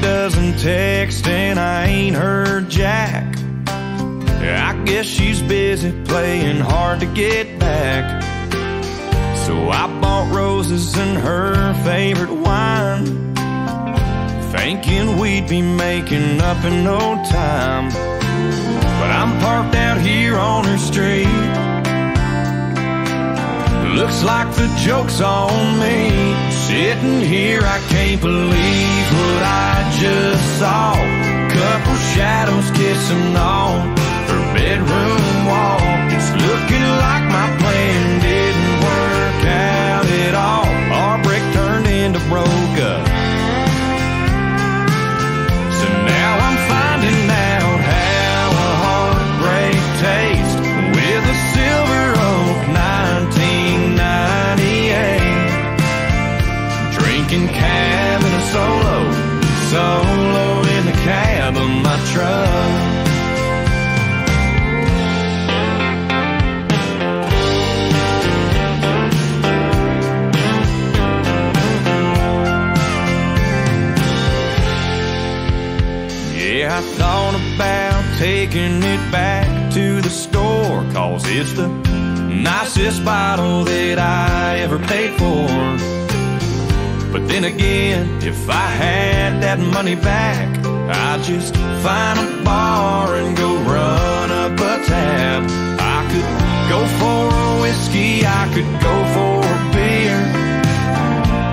doesn't text and I ain't heard Jack. I guess she's busy playing hard to get back. So I bought roses and her favorite wine, thinking we'd be making up in no time. But I'm parked out here on her street. Looks like the joke's on me. Sitting here, I can't believe 1998. Drinking cab in a solo, solo in the cab of my truck. Yeah, I thought about taking it back to the store, cause it's the nicest bottle that I ever paid for. But then again, if I had that money back, I'd just find a bar and go run up a tab. I could go for a whiskey, I could go for a beer.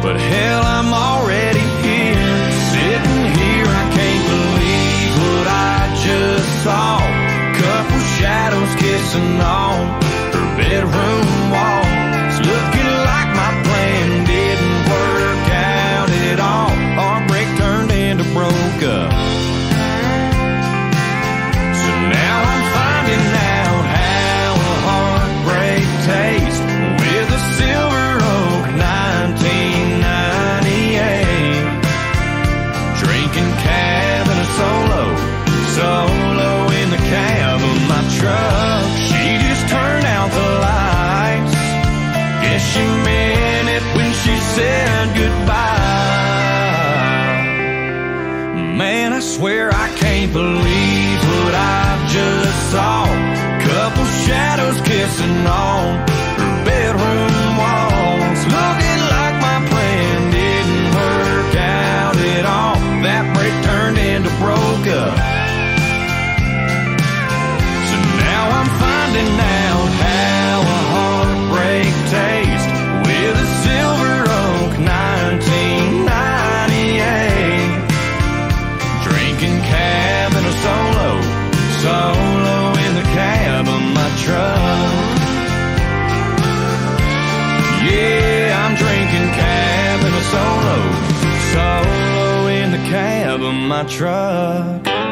But hell, I'm already here, sitting here. I can't believe what I just saw. Couple shadows kissing on truck. She just turned out the lights. Guess she meant it when she said goodbye. Man, I swear I can't believe Drinking cab in a solo, solo in the cab of my truck. Yeah, I'm drinking cab in a solo, solo in the cab of my truck.